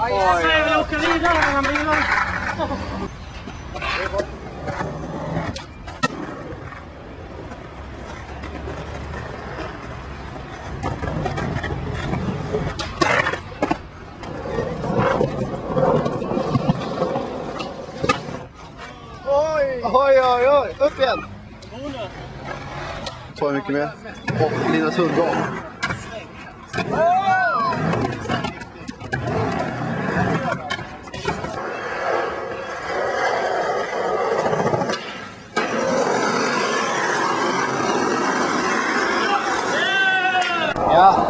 Oj, oj, oj. Upp igen! Ta mycket mer? Och Lina Sunddahl. Ja,